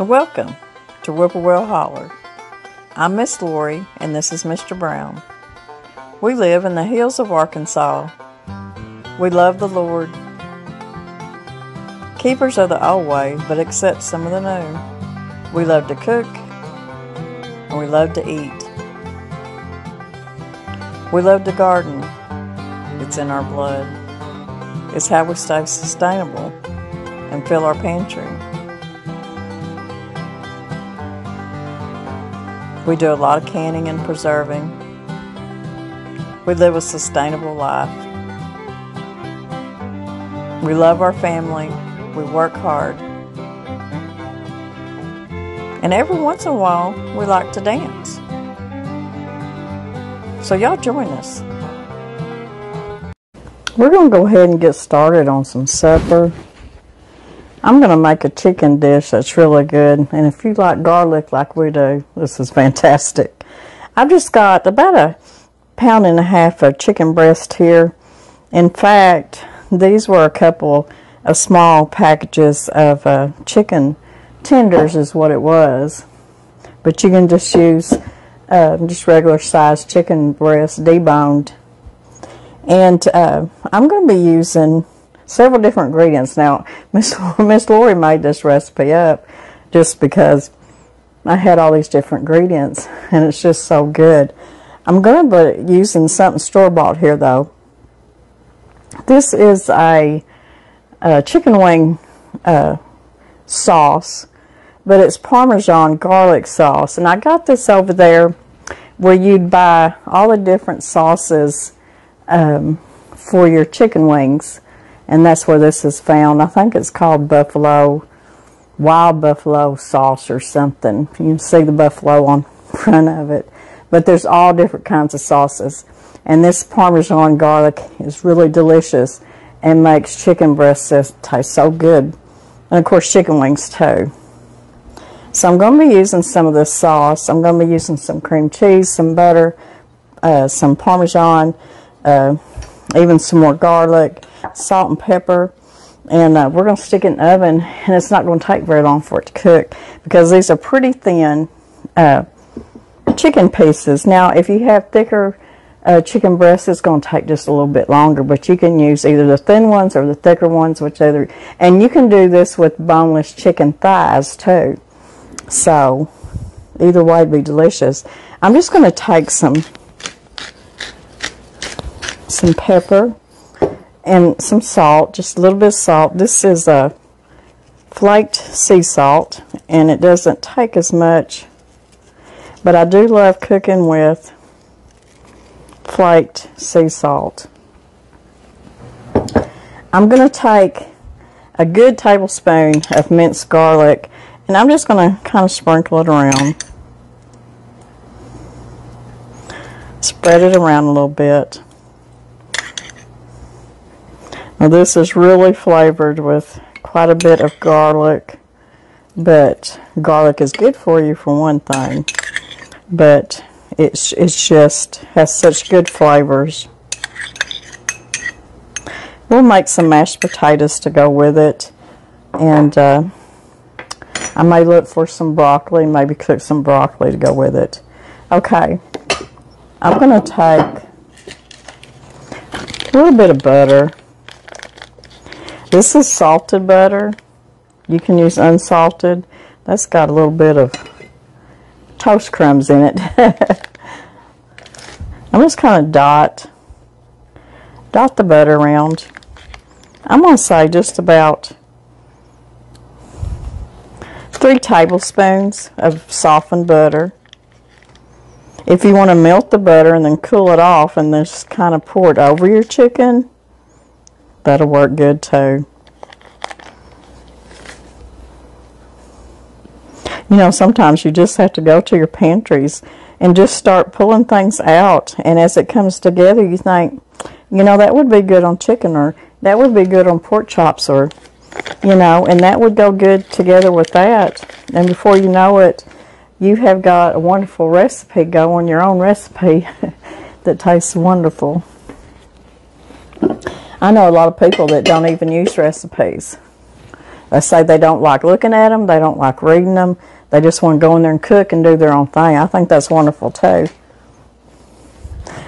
Welcome to Whippoorwill Holler. I'm Miss Lori and this is Mr. Brown. We live in the hills of Arkansas. We love the Lord. Keepers of the old way, but accept some of the new. We love to cook and we love to eat. We love to garden. It's in our blood. It's how we stay sustainable and fill our pantry. We do a lot of canning and preserving. We live a sustainable life. We love our family. We work hard. And every once in a while, we like to dance. So y'all join us. We're going to go ahead and get started on some supper. I'm going to make a chicken dish that's really good. And if you like garlic like we do, this is fantastic. I've just got about a pound and a half of chicken breast here. In fact, these were a couple of small packages of uh, chicken tenders is what it was. But you can just use uh, just regular sized chicken breast deboned. And uh, I'm going to be using several different ingredients. Now, Miss Miss Lori made this recipe up just because I had all these different ingredients, and it's just so good. I'm going to be using something store-bought here, though. This is a, a chicken wing uh, sauce, but it's Parmesan garlic sauce. And I got this over there where you'd buy all the different sauces um, for your chicken wings and that's where this is found. I think it's called buffalo, wild buffalo sauce or something. You can see the buffalo on front of it. But there's all different kinds of sauces. And this Parmesan garlic is really delicious and makes chicken breasts taste so good. And of course chicken wings too. So I'm going to be using some of this sauce. I'm going to be using some cream cheese, some butter, uh, some Parmesan, uh, even some more garlic, salt and pepper. And uh, we're going to stick it in the oven, and it's not going to take very long for it to cook because these are pretty thin uh, chicken pieces. Now, if you have thicker uh, chicken breasts, it's going to take just a little bit longer, but you can use either the thin ones or the thicker ones, whichever. And you can do this with boneless chicken thighs too. So, either way would be delicious. I'm just going to take some some pepper and some salt, just a little bit of salt. This is a flaked sea salt, and it doesn't take as much, but I do love cooking with flaked sea salt. I'm going to take a good tablespoon of minced garlic, and I'm just going to kind of sprinkle it around. Spread it around a little bit. Now this is really flavored with quite a bit of garlic, but garlic is good for you for one thing, but it's, it's just has such good flavors. We'll make some mashed potatoes to go with it, and uh, I may look for some broccoli, maybe cook some broccoli to go with it. Okay, I'm going to take a little bit of butter this is salted butter. You can use unsalted. That's got a little bit of toast crumbs in it. I'm just kind of dot, dot the butter around. I'm going to say just about three tablespoons of softened butter. If you want to melt the butter and then cool it off and just kind of pour it over your chicken, That'll work good too. You know, sometimes you just have to go to your pantries and just start pulling things out. And as it comes together, you think, you know, that would be good on chicken or that would be good on pork chops or, you know, and that would go good together with that. And before you know it, you have got a wonderful recipe going, your own recipe that tastes wonderful. I know a lot of people that don't even use recipes. They say they don't like looking at them, they don't like reading them, they just want to go in there and cook and do their own thing. I think that's wonderful too.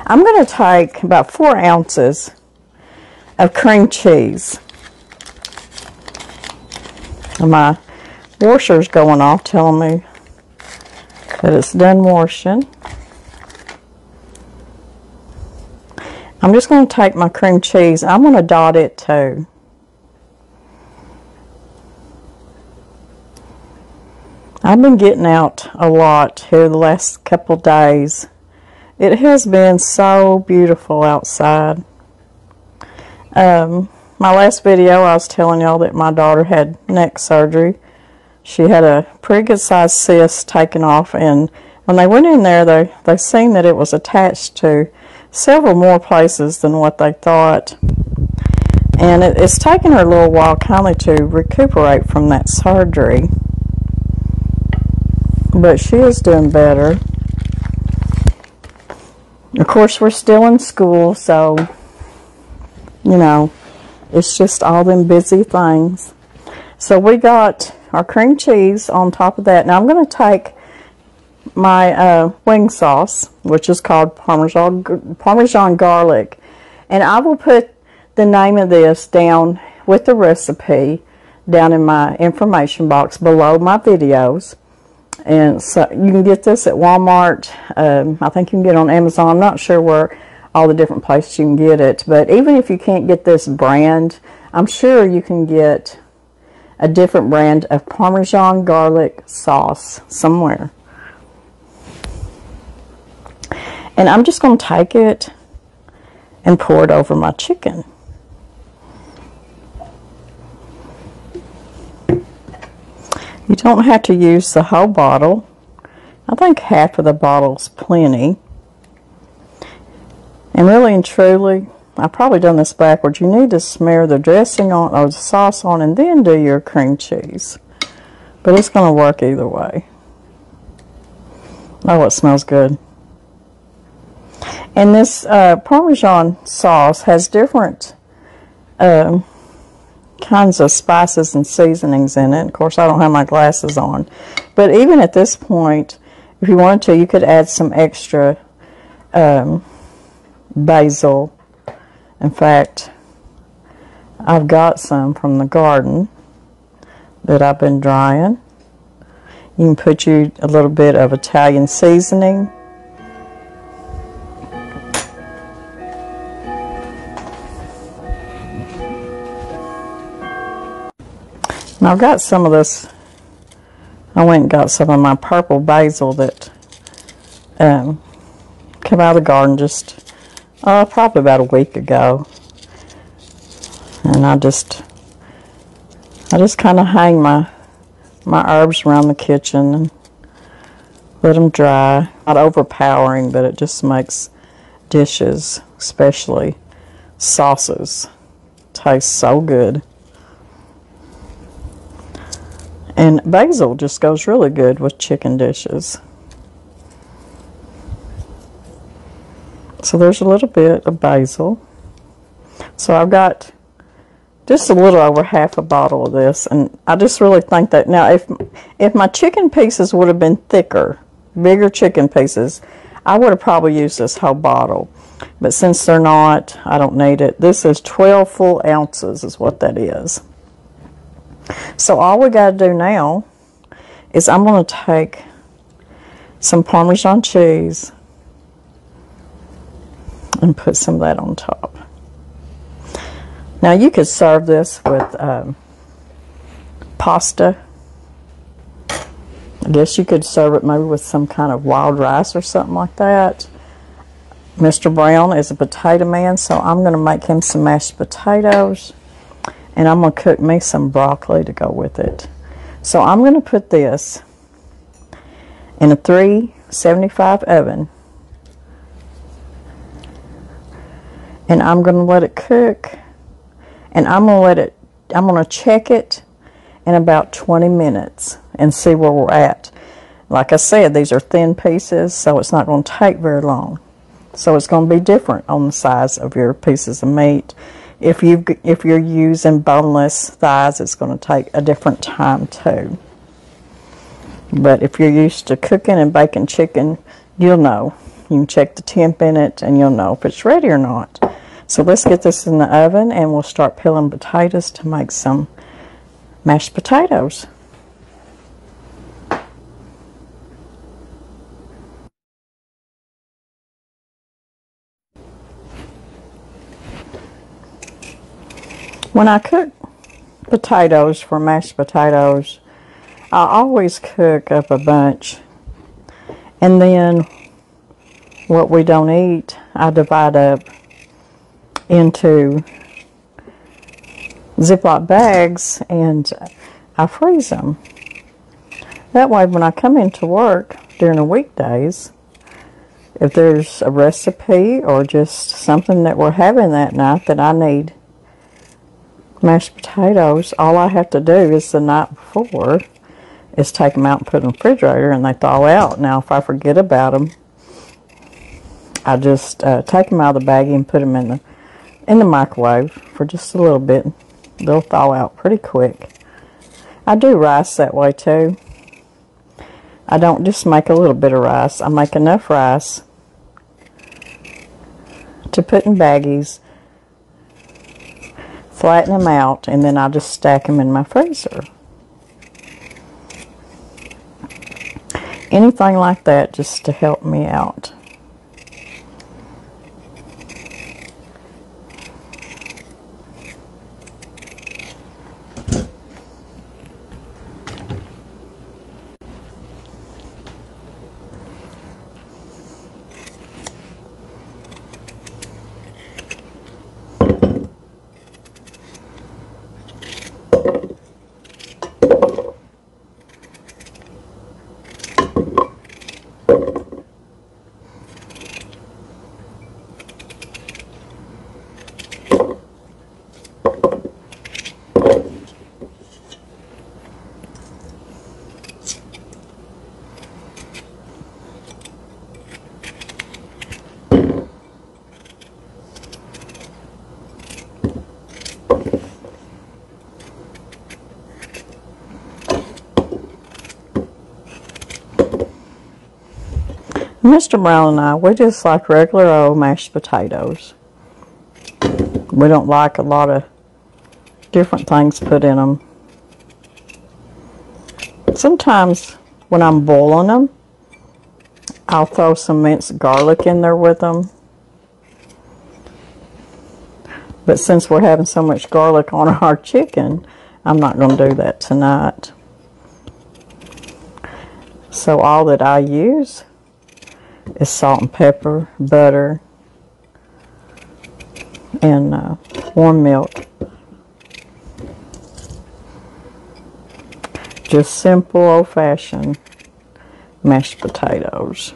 I'm going to take about four ounces of cream cheese. And my washer's going off telling me that it's done washing. I'm just going to take my cream cheese. I'm going to dot it too. I've been getting out a lot here the last couple days. It has been so beautiful outside. Um, my last video, I was telling y'all that my daughter had neck surgery. She had a pretty good sized cyst taken off, and when they went in there, they, they seen that it was attached to several more places than what they thought. And it, it's taken her a little while kindly to recuperate from that surgery. But she is doing better. Of course, we're still in school, so, you know, it's just all them busy things. So we got our cream cheese on top of that. Now I'm going to take my uh, wing sauce, which is called Parmesan, Parmesan garlic. And I will put the name of this down with the recipe down in my information box below my videos. And so you can get this at Walmart. Um, I think you can get on Amazon. I'm not sure where all the different places you can get it. But even if you can't get this brand, I'm sure you can get a different brand of Parmesan garlic sauce somewhere. And I'm just going to take it and pour it over my chicken. You don't have to use the whole bottle. I think half of the bottle's plenty. And really and truly, I've probably done this backwards. You need to smear the dressing on or the sauce on and then do your cream cheese. But it's going to work either way. Oh, it smells good. And this uh, Parmesan sauce has different um, kinds of spices and seasonings in it. Of course, I don't have my glasses on. But even at this point, if you wanted to, you could add some extra um, basil. In fact, I've got some from the garden that I've been drying. You can put you a little bit of Italian seasoning Now I've got some of this, I went and got some of my purple basil that um, came out of the garden just uh, probably about a week ago. And I just, I just kind of hang my, my herbs around the kitchen and let them dry. Not overpowering, but it just makes dishes, especially sauces, taste so good. And basil just goes really good with chicken dishes. So there's a little bit of basil. So I've got just a little over half a bottle of this. And I just really think that now if, if my chicken pieces would have been thicker, bigger chicken pieces, I would have probably used this whole bottle. But since they're not, I don't need it. This is 12 full ounces is what that is. So all we got to do now is I'm going to take some Parmesan cheese and put some of that on top. Now you could serve this with um, pasta. I guess you could serve it maybe with some kind of wild rice or something like that. Mr. Brown is a potato man, so I'm going to make him some mashed potatoes. And I'm going to cook me some broccoli to go with it. So I'm going to put this in a 375 oven. And I'm going to let it cook. And I'm going to let it, I'm going to check it in about 20 minutes and see where we're at. Like I said, these are thin pieces, so it's not going to take very long. So it's going to be different on the size of your pieces of meat if you if you're using boneless thighs, it's going to take a different time too. But if you're used to cooking and baking chicken, you'll know. You can check the temp in it and you'll know if it's ready or not. So let's get this in the oven and we'll start peeling potatoes to make some mashed potatoes. When I cook potatoes for mashed potatoes, I always cook up a bunch. And then what we don't eat, I divide up into Ziploc bags and I freeze them. That way when I come into work during the weekdays, if there's a recipe or just something that we're having that night that I need mashed potatoes, all I have to do is the night before is take them out and put them in the refrigerator and they thaw out. Now, if I forget about them, I just uh, take them out of the baggie and put them in the in the microwave for just a little bit. They'll thaw out pretty quick. I do rice that way too. I don't just make a little bit of rice. I make enough rice to put in baggies flatten them out, and then I'll just stack them in my freezer. Anything like that just to help me out. Mr. Brown and I, we just like regular old mashed potatoes. We don't like a lot of different things put in them. Sometimes when I'm boiling them, I'll throw some minced garlic in there with them. But since we're having so much garlic on our chicken, I'm not going to do that tonight. So all that I use is salt and pepper, butter, and uh, warm milk. Just simple old-fashioned mashed potatoes.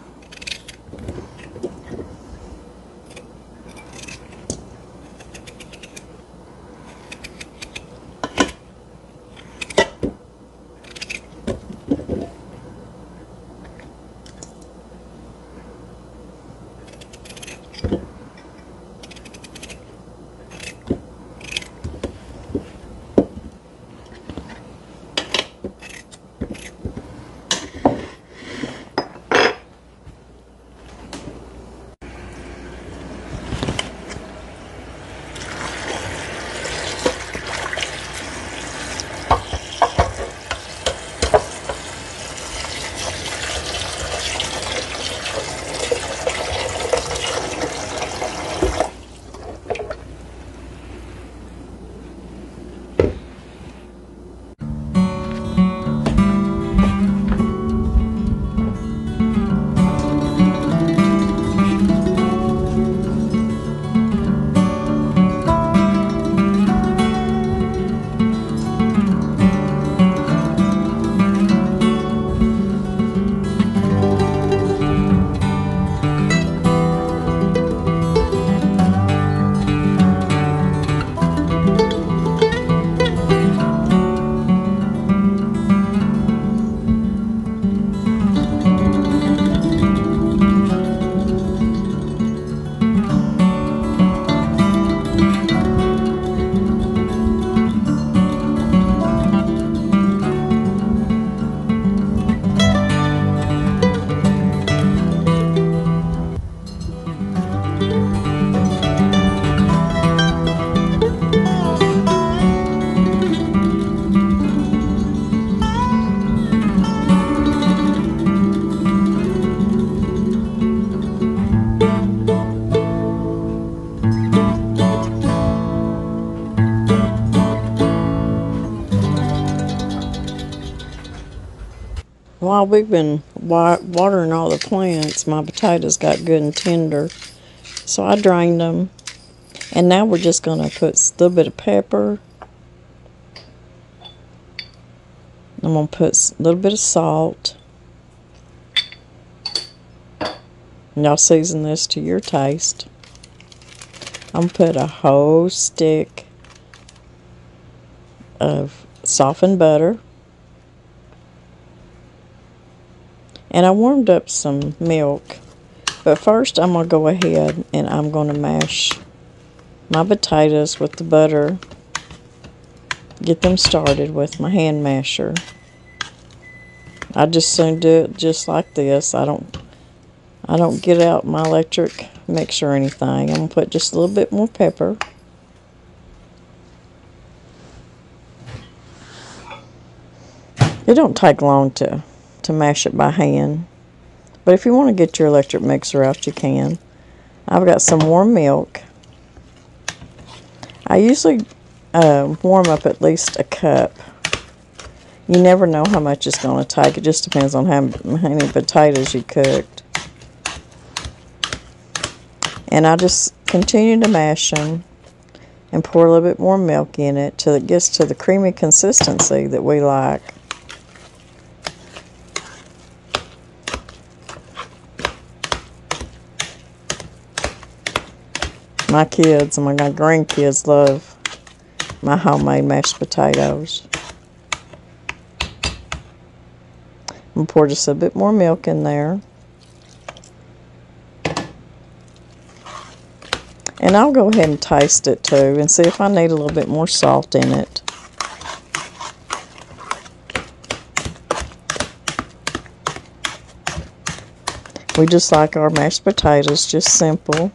While we've been wa watering all the plants, my potatoes got good and tender. So I drained them. And now we're just going to put a little bit of pepper. I'm going to put a little bit of salt. And y'all season this to your taste. I'm going to put a whole stick of softened butter. And I warmed up some milk. But first I'm going to go ahead and I'm going to mash my potatoes with the butter. Get them started with my hand masher. I just soon do it just like this. I don't I don't get out my electric mixer or anything. I'm going to put just a little bit more pepper. It don't take long to to mash it by hand. But if you want to get your electric mixer out, you can. I've got some warm milk. I usually uh, warm up at least a cup. You never know how much it's going to take. It just depends on how many potatoes you cooked. And I just continue to mash them and pour a little bit more milk in it till it gets to the creamy consistency that we like. My kids and my grandkids love my homemade mashed potatoes. I'm to pour just a bit more milk in there. And I'll go ahead and taste it too and see if I need a little bit more salt in it. We just like our mashed potatoes, just simple.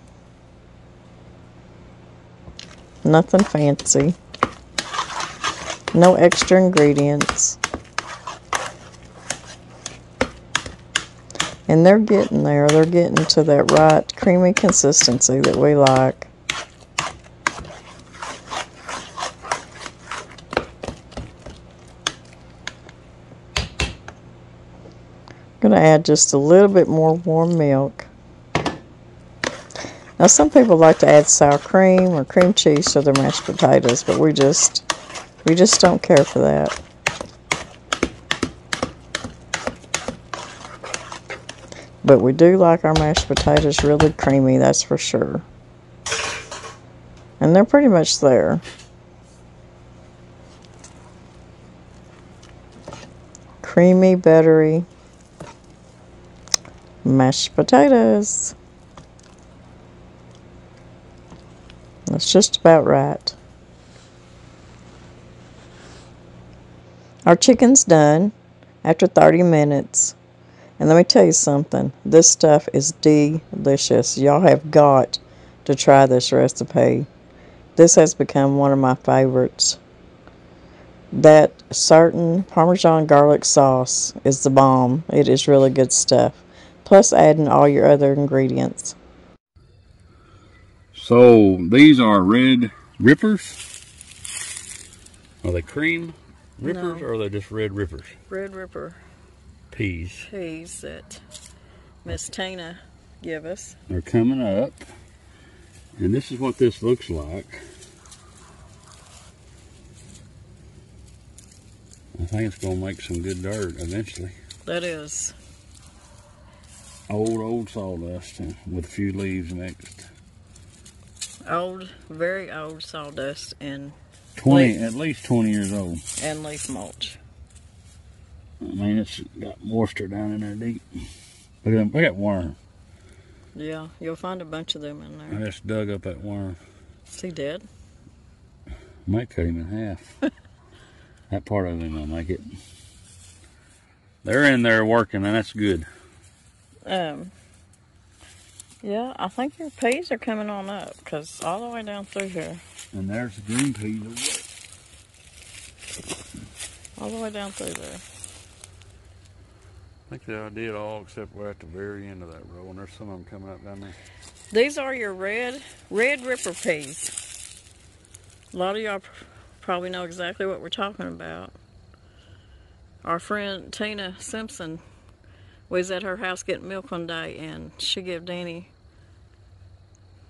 Nothing fancy. No extra ingredients. And they're getting there. They're getting to that right creamy consistency that we like. I'm going to add just a little bit more warm milk. Now some people like to add sour cream or cream cheese to their mashed potatoes, but we just we just don't care for that. But we do like our mashed potatoes really creamy, that's for sure. And they're pretty much there. Creamy, buttery mashed potatoes. That's just about right. Our chicken's done after 30 minutes. And let me tell you something. This stuff is delicious. Y'all have got to try this recipe. This has become one of my favorites. That certain Parmesan garlic sauce is the bomb. It is really good stuff. Plus adding all your other ingredients. So these are red rippers. Are they cream rippers no. or are they just red rippers? Red ripper peas. Peas that Miss Tina give us. They're coming up. And this is what this looks like. I think it's going to make some good dirt eventually. That is. Old, old sawdust with a few leaves mixed old, very old sawdust and 20, leaf, at least 20 years old. And leaf mulch. I mean, it's got moisture down in there deep. Look at them, look at worm. Yeah, you'll find a bunch of them in there. I just dug up that worm. Is he dead? Might cut him in half. that part of him will make it. They're in there working, and that's good. Um, yeah, I think your peas are coming on up because all the way down through here. And there's the green peas. All the way down through there. I think I did all except we're at the very end of that row, and there's some of them coming up down there. These are your red, red ripper peas. A lot of y'all probably know exactly what we're talking about. Our friend Tina Simpson was at her house getting milk one day, and she gave Danny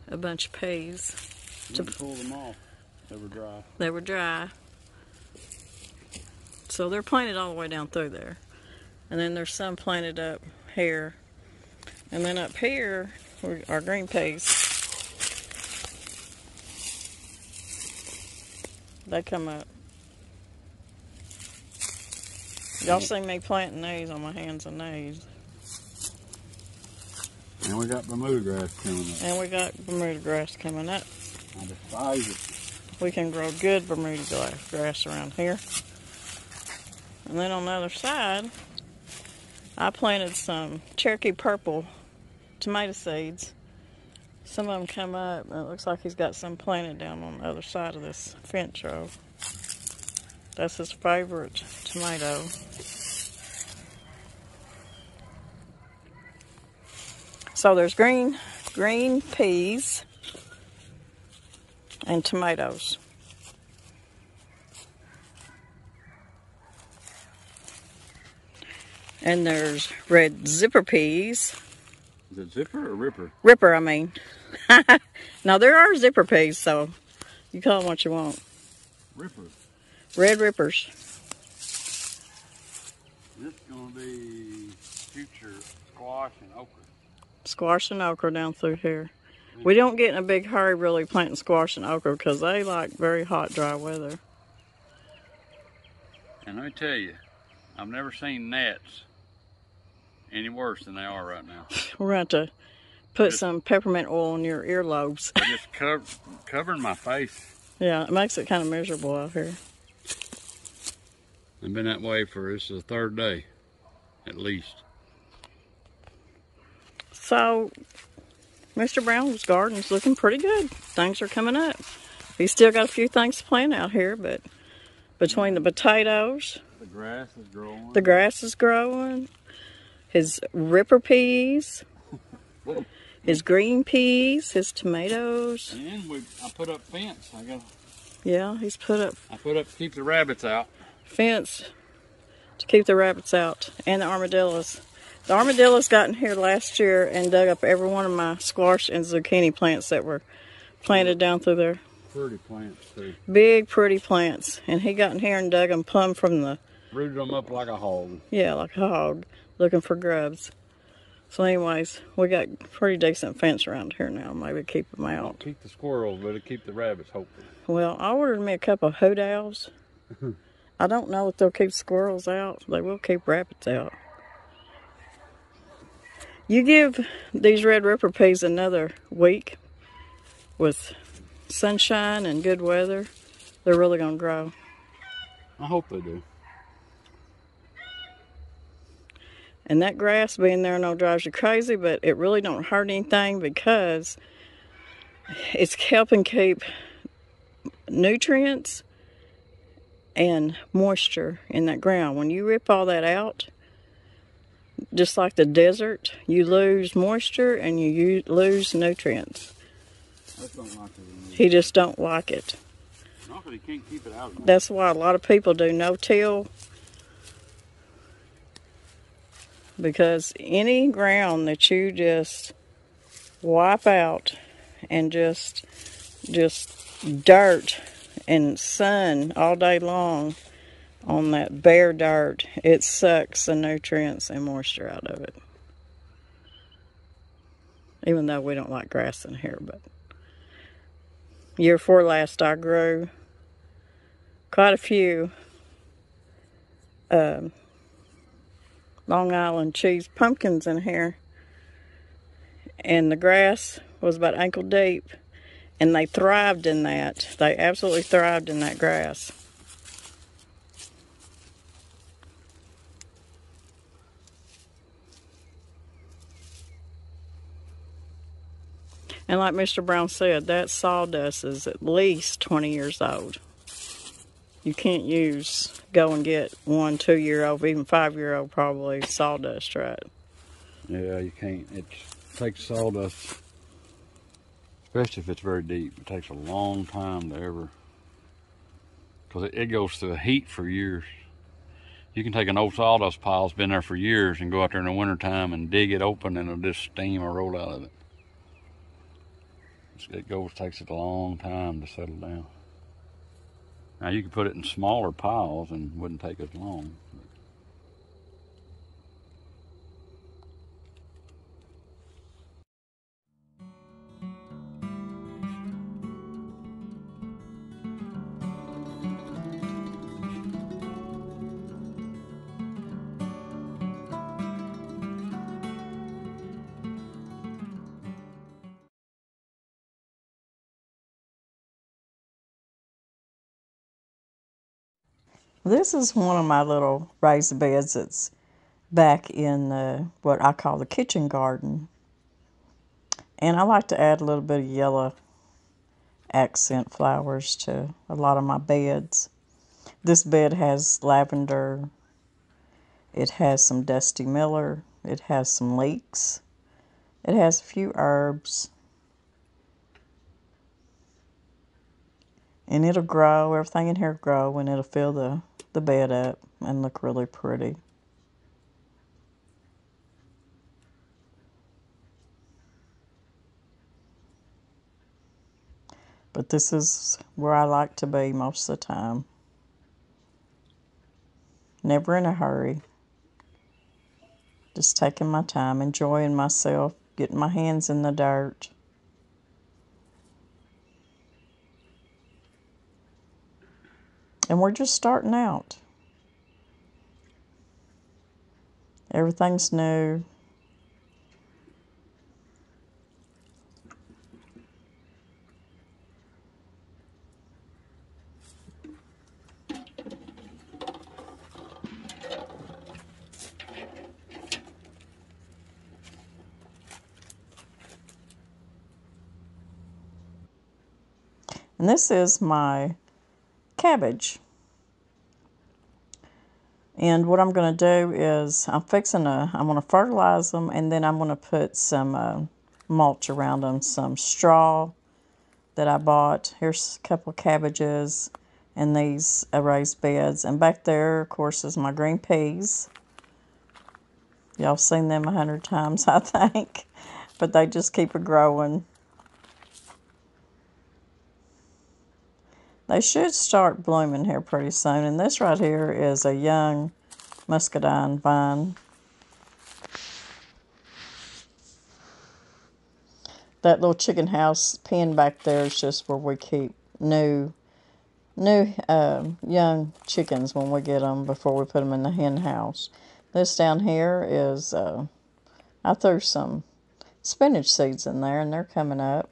a bunch of peas. To pull them off. They were dry. They were dry. So they're planted all the way down through there. And then there's some planted up here. And then up here are green peas. They come up. Y'all mm. see me planting these on my hands and knees. And we got Bermuda grass coming up. And we got Bermuda grass coming up. I despise it. We can grow good Bermuda grass around here. And then on the other side, I planted some Cherokee Purple tomato seeds. Some of them come up, and it looks like he's got some planted down on the other side of this fence row. That's his favorite tomato. So there's green, green peas and tomatoes. And there's red zipper peas. Is it zipper or ripper? Ripper, I mean. now there are zipper peas, so you call them what you want. Ripper. Red rippers. This is going to be future squash and okra squash and okra down through here. We don't get in a big hurry really planting squash and okra because they like very hot, dry weather. And let me tell you, I've never seen gnats any worse than they are right now. We're going to put just, some peppermint oil in your earlobes. just cover, covering my face. Yeah, it makes it kind of miserable out here. I've been that way for this is the third day, at least. So, Mr. Brown's garden's looking pretty good. Things are coming up. He's still got a few things to plant out here, but between the potatoes, the grass is growing. The grass is growing. His ripper peas, his green peas, his tomatoes. And we, I put up fence. I got. Yeah, he's put up. I put up to keep the rabbits out. Fence to keep the rabbits out and the armadillos. The armadillos got in here last year and dug up every one of my squash and zucchini plants that were planted down through there. Pretty plants, too. Big, pretty plants. And he got in here and dug them plumb from the... Rooted them up like a hog. Yeah, like a hog, looking for grubs. So anyways, we got pretty decent fence around here now. Maybe keep them out. Keep the squirrels, but it'll keep the rabbits, hopefully. Well, I ordered me a couple of hoot owls. I don't know if they'll keep squirrels out. They will keep rabbits out. You give these red ripper peas another week with sunshine and good weather, they're really going to grow. I hope they do. And that grass being there no drives you crazy, but it really don't hurt anything because it's helping keep nutrients and moisture in that ground. When you rip all that out, just like the desert, you lose moisture and you lose nutrients. Like he just don't like it. he can't keep it out. That's why a lot of people do no-till. Because any ground that you just wipe out and just just dirt and sun all day long on that bare dirt, it sucks the nutrients and moisture out of it. Even though we don't like grass in here, but year four last I grew quite a few um, Long Island cheese pumpkins in here. And the grass was about ankle deep. And they thrived in that. They absolutely thrived in that grass. And like Mr. Brown said, that sawdust is at least 20 years old. You can't use, go and get one, two year old, even five year old probably sawdust, right? Yeah, you can't. It takes sawdust, especially if it's very deep. It takes a long time to ever, because it, it goes through the heat for years. You can take an old sawdust pile that's been there for years and go out there in the wintertime and dig it open and it'll just steam or roll out of it. It goes, takes it a long time to settle down. Now you could put it in smaller piles and wouldn't take as long. This is one of my little raised beds that's back in the, what I call the kitchen garden. And I like to add a little bit of yellow accent flowers to a lot of my beds. This bed has lavender. It has some Dusty Miller. It has some leeks. It has a few herbs. And it'll grow, everything in here grow, and it'll fill the, the bed up and look really pretty. But this is where I like to be most of the time. Never in a hurry. Just taking my time, enjoying myself, getting my hands in the dirt. And we're just starting out. Everything's new. And this is my cabbage. And what I'm going to do is I'm fixing to, I'm going to fertilize them and then I'm going to put some uh, mulch around them, some straw that I bought. Here's a couple cabbages and these raised beds. And back there, of course, is my green peas. Y'all seen them a hundred times, I think. But they just keep a growing. They should start blooming here pretty soon. And this right here is a young muscadine vine. That little chicken house pen back there is just where we keep new new uh, young chickens when we get them before we put them in the hen house. This down here is, uh, I threw some spinach seeds in there and they're coming up.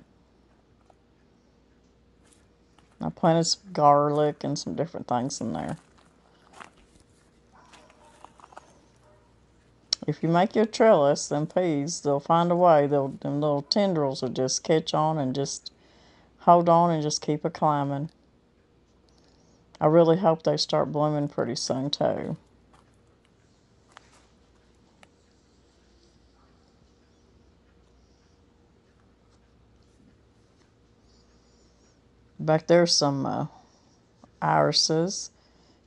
I planted some garlic and some different things in there. If you make your trellis, then peas, they'll find a way. They'll, them little tendrils will just catch on and just hold on and just keep it climbing. I really hope they start blooming pretty soon too. Back there's some uh, irises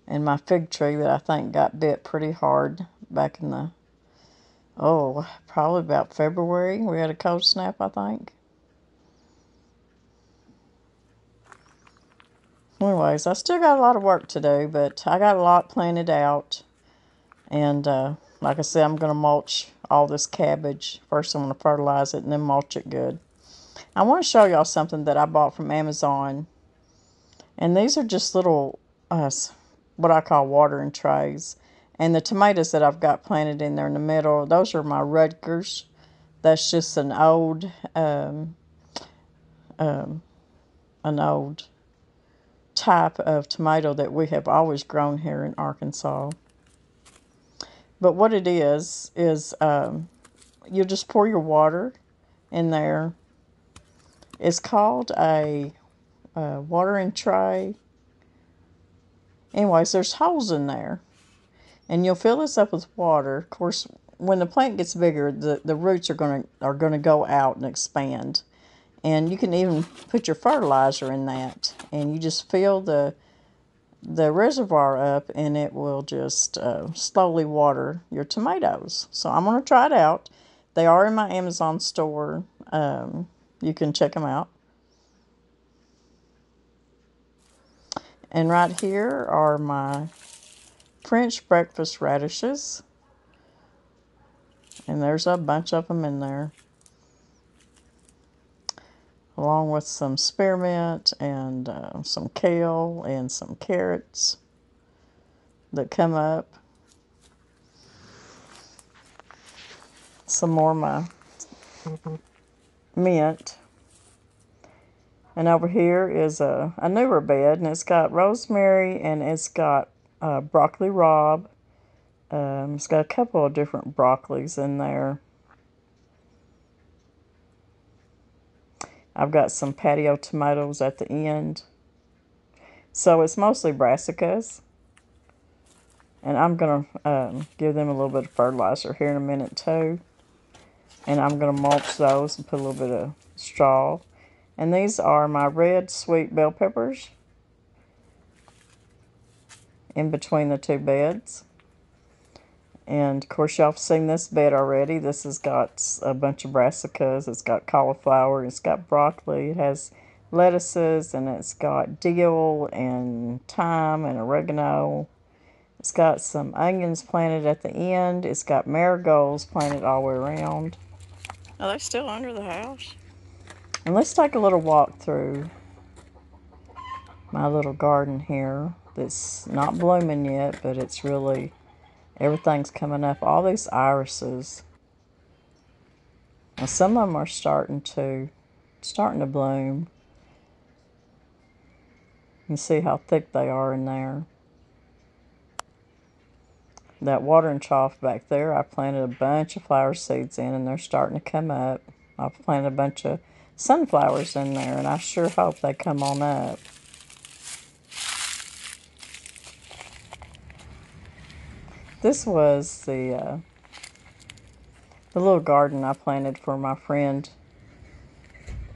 and my fig tree that I think got bit pretty hard back in the, oh, probably about February. We had a cold snap, I think. Anyways, I still got a lot of work to do, but I got a lot planted out. And uh, like I said, I'm going to mulch all this cabbage. First, I'm going to fertilize it and then mulch it good. I want to show y'all something that I bought from Amazon. And these are just little, uh, what I call watering trays. And the tomatoes that I've got planted in there in the middle, those are my Rutgers. That's just an old, um, um, an old type of tomato that we have always grown here in Arkansas. But what it is, is um, you just pour your water in there it's called a, a watering tray. Anyways, there's holes in there. And you'll fill this up with water. Of course, when the plant gets bigger, the, the roots are going to are going to go out and expand. And you can even put your fertilizer in that. And you just fill the the reservoir up and it will just uh, slowly water your tomatoes. So I'm going to try it out. They are in my Amazon store. Um, you can check them out. And right here are my French breakfast radishes. And there's a bunch of them in there. Along with some spearmint and uh, some kale and some carrots that come up. Some more my mint. And over here is a, a newer bed, and it's got rosemary and it's got uh, broccoli rabe. Um, it's got a couple of different broccolis in there. I've got some patio tomatoes at the end. So it's mostly brassicas. And I'm going to um, give them a little bit of fertilizer here in a minute too. And I'm going to mulch those and put a little bit of straw. And these are my red sweet bell peppers in between the two beds. And of course, y'all have seen this bed already. This has got a bunch of brassicas. It's got cauliflower. It's got broccoli. It has lettuces and it's got dill and thyme and oregano. It's got some onions planted at the end. It's got marigolds planted all the way around. Oh, are they still under the house? And let's take a little walk through my little garden here that's not blooming yet, but it's really, everything's coming up. All these irises. Now some of them are starting to, starting to bloom. You see how thick they are in there. That watering trough back there, I planted a bunch of flower seeds in and they're starting to come up. I've planted a bunch of sunflowers in there and I sure hope they come on up. This was the uh, the little garden I planted for my friend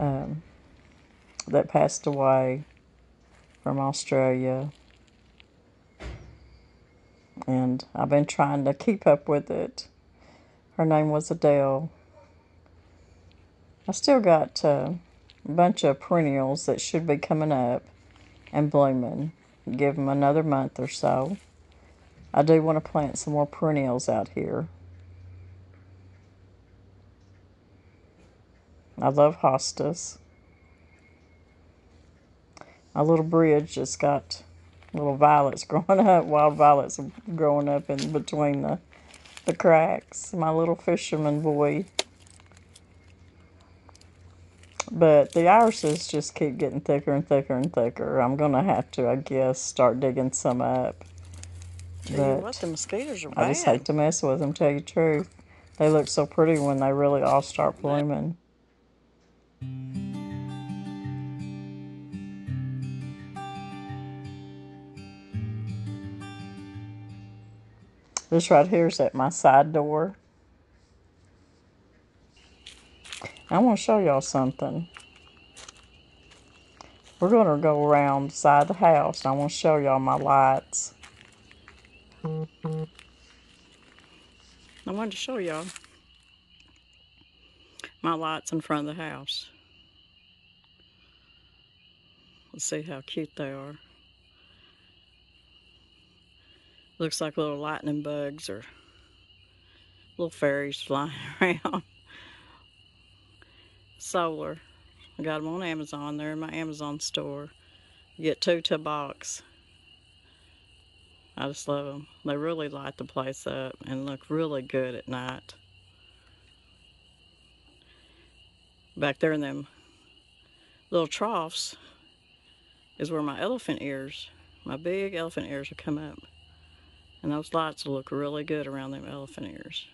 um, that passed away from Australia. And I've been trying to keep up with it. Her name was Adele. I still got uh, a bunch of perennials that should be coming up and blooming. Give them another month or so. I do want to plant some more perennials out here. I love hostas. My little bridge just got little violets growing up, wild violets growing up in between the, the cracks. My little fisherman boy. But the irises just keep getting thicker and thicker and thicker. I'm going to have to, I guess, start digging some up. Tell you what, the mosquitoes are bad. I just hate to mess with them, tell you the truth. They look so pretty when they really all start blooming. This right here is at my side door. I want to show y'all something. We're going to go around the side of the house. I want to show y'all my lights. I wanted to show y'all my lights in front of the house. Let's see how cute they are. Looks like little lightning bugs or little fairies flying around. Solar. I got them on Amazon. They're in my Amazon store. You get two to box. I just love them. They really light the place up and look really good at night. Back there in them little troughs is where my elephant ears, my big elephant ears will come up. And those lights will look really good around them elephant ears.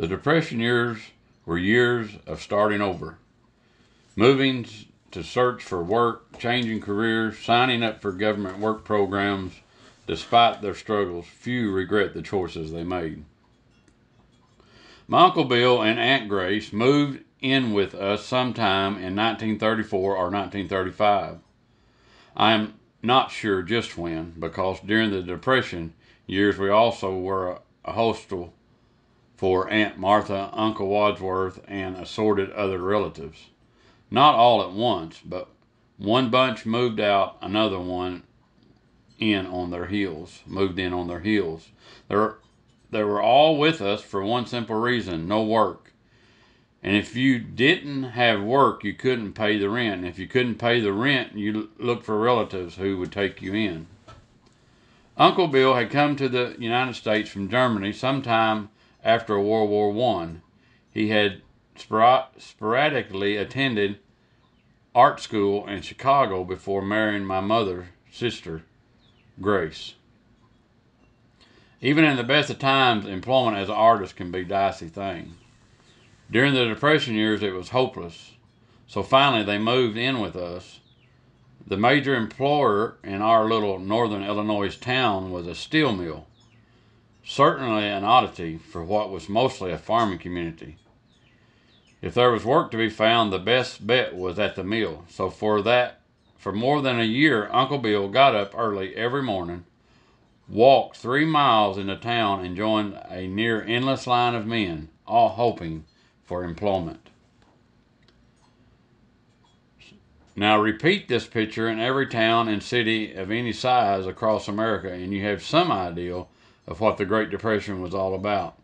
The Depression years were years of starting over. Moving to search for work, changing careers, signing up for government work programs. Despite their struggles, few regret the choices they made. My Uncle Bill and Aunt Grace moved in with us sometime in 1934 or 1935. I am not sure just when, because during the Depression years we also were a, a hostel for Aunt Martha, Uncle Wadsworth, and assorted other relatives. Not all at once, but one bunch moved out, another one in on their heels, moved in on their heels. They they were all with us for one simple reason no work. And if you didn't have work, you couldn't pay the rent. And if you couldn't pay the rent, you looked for relatives who would take you in. Uncle Bill had come to the United States from Germany sometime after World War One. He had sporadically attended art school in Chicago before marrying my mother's sister, Grace. Even in the best of times, employment as an artist can be a dicey thing. During the Depression years, it was hopeless. So finally, they moved in with us. The major employer in our little northern Illinois town was a steel mill. Certainly an oddity for what was mostly a farming community. If there was work to be found, the best bet was at the mill. So for that, for more than a year, Uncle Bill got up early every morning, walked three miles into town, and joined a near endless line of men, all hoping for employment. Now repeat this picture in every town and city of any size across America, and you have some idea of what the Great Depression was all about.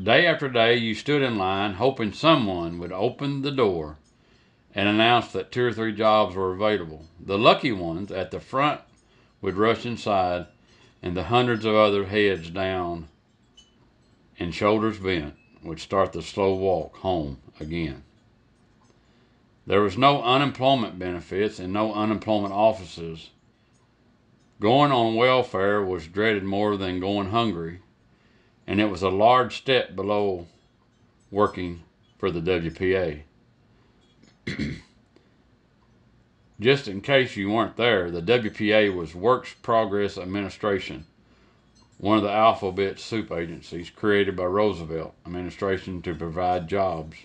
Day after day, you stood in line hoping someone would open the door and announced that two or three jobs were available. The lucky ones at the front would rush inside, and the hundreds of other heads down and shoulders bent would start the slow walk home again. There was no unemployment benefits and no unemployment offices. Going on welfare was dreaded more than going hungry, and it was a large step below working for the WPA. Just in case you weren't there, the WPA was Works Progress Administration one of the alphabet soup agencies created by Roosevelt administration to provide jobs.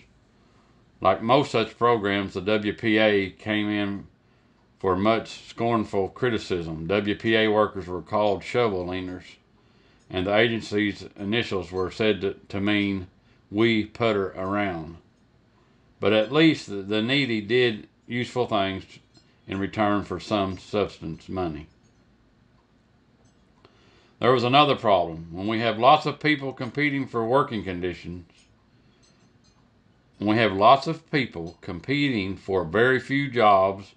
Like most such programs, the WPA came in for much scornful criticism. WPA workers were called shovel leaners, and the agency's initials were said to, to mean we putter around. But at least the, the needy did useful things in return for some substance money. There was another problem. When we have lots of people competing for working conditions, when we have lots of people competing for very few jobs,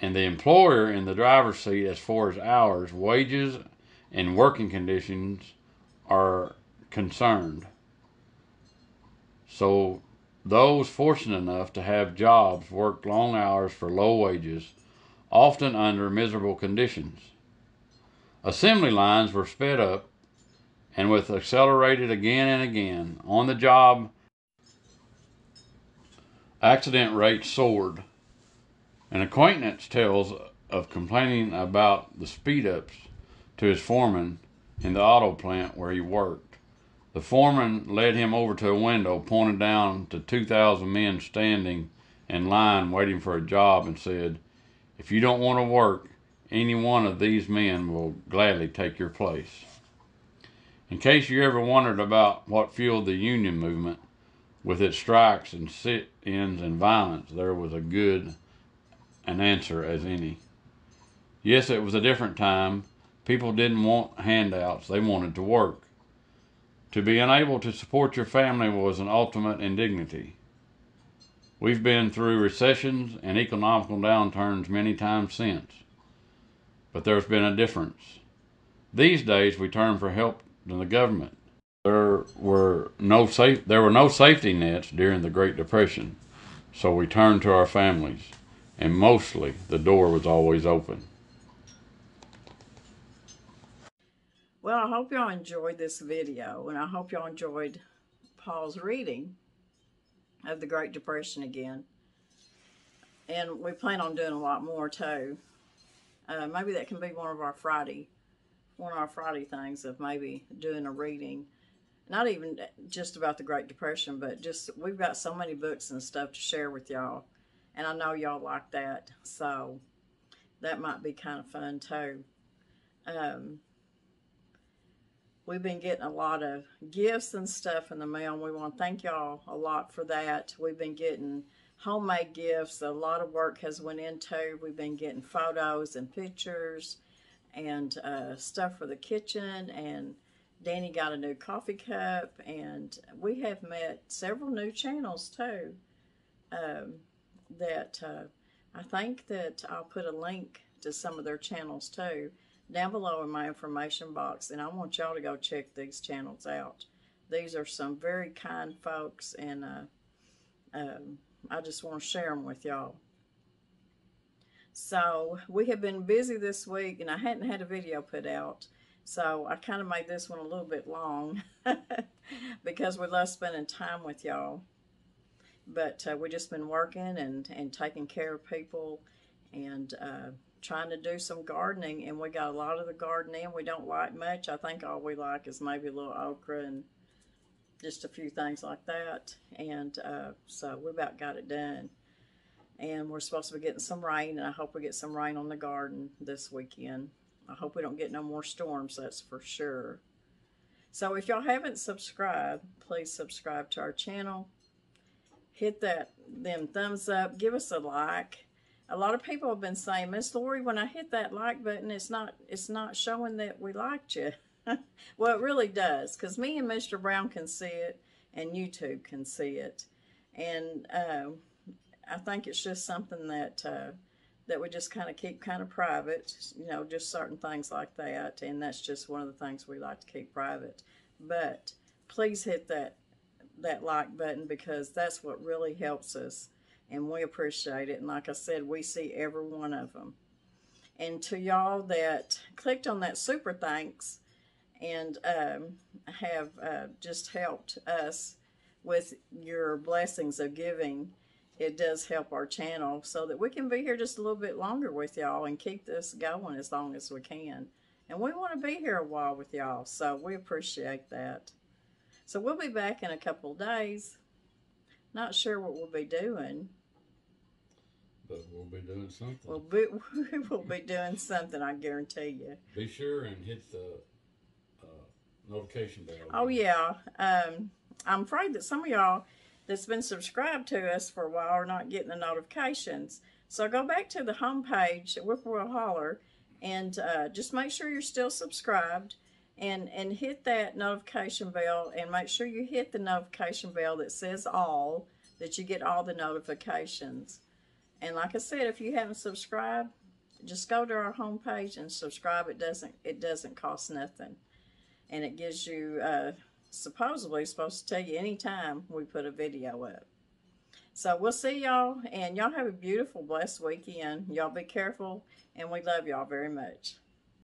and the employer in the driver's seat as far as hours, wages, and working conditions are concerned. So those fortunate enough to have jobs worked long hours for low wages, often under miserable conditions. Assembly lines were sped up and with accelerated again and again. On the job, accident rates soared. An acquaintance tells of complaining about the speed ups to his foreman in the auto plant where he worked. The foreman led him over to a window, pointed down to 2,000 men standing in line waiting for a job, and said, If you don't want to work, any one of these men will gladly take your place. In case you ever wondered about what fueled the Union movement, with its strikes and sit-ins and violence, there was a good an answer as any. Yes, it was a different time. People didn't want handouts, they wanted to work. To be unable to support your family was an ultimate indignity. We've been through recessions and economical downturns many times since but there's been a difference. These days we turn for help to the government. There were no safe there were no safety nets during the Great Depression, so we turned to our families, and mostly the door was always open. Well, I hope y'all enjoyed this video, and I hope y'all enjoyed Paul's reading of the Great Depression again. and we plan on doing a lot more too. Uh, maybe that can be one of our Friday, one of our Friday things of maybe doing a reading. Not even just about the Great Depression, but just we've got so many books and stuff to share with y'all, and I know y'all like that, so that might be kind of fun too. Um, we've been getting a lot of gifts and stuff in the mail, and we want to thank y'all a lot for that. We've been getting homemade gifts. A lot of work has went into. We've been getting photos and pictures and uh, stuff for the kitchen. And Danny got a new coffee cup. And we have met several new channels too. Um, that uh, I think that I'll put a link to some of their channels too down below in my information box. And I want y'all to go check these channels out. These are some very kind folks and uh, um, I just want to share them with y'all. So we have been busy this week and I hadn't had a video put out. So I kind of made this one a little bit long because we love spending time with y'all. But uh, we've just been working and, and taking care of people and uh, trying to do some gardening. And we got a lot of the gardening we don't like much. I think all we like is maybe a little okra and just a few things like that. And uh, so we about got it done. And we're supposed to be getting some rain, and I hope we get some rain on the garden this weekend. I hope we don't get no more storms, that's for sure. So if y'all haven't subscribed, please subscribe to our channel. Hit that them thumbs up. Give us a like. A lot of people have been saying, Miss Lori, when I hit that like button, it's not it's not showing that we liked you. well, it really does, because me and Mr. Brown can see it, and YouTube can see it. And uh, I think it's just something that uh, that we just kind of keep kind of private, you know, just certain things like that. And that's just one of the things we like to keep private. But please hit that that like button because that's what really helps us and we appreciate it. And like I said, we see every one of them. And to y'all that clicked on that super thanks, and um, have uh, just helped us with your blessings of giving. It does help our channel so that we can be here just a little bit longer with y'all and keep this going as long as we can. And we want to be here a while with y'all, so we appreciate that. So we'll be back in a couple days. Not sure what we'll be doing. But we'll be doing something. We'll be, we'll be doing something, I guarantee you. Be sure and hit the notification bell. Oh yeah. Um, I'm afraid that some of y'all that's been subscribed to us for a while are not getting the notifications. So go back to the homepage at Whippoorwill Holler and uh, just make sure you're still subscribed and, and hit that notification bell and make sure you hit the notification bell that says all, that you get all the notifications. And like I said, if you haven't subscribed, just go to our homepage and subscribe. It doesn't it doesn't cost nothing and it gives you uh, supposedly supposed to tell you anytime we put a video up. So we'll see y'all, and y'all have a beautiful, blessed weekend. Y'all be careful, and we love y'all very much.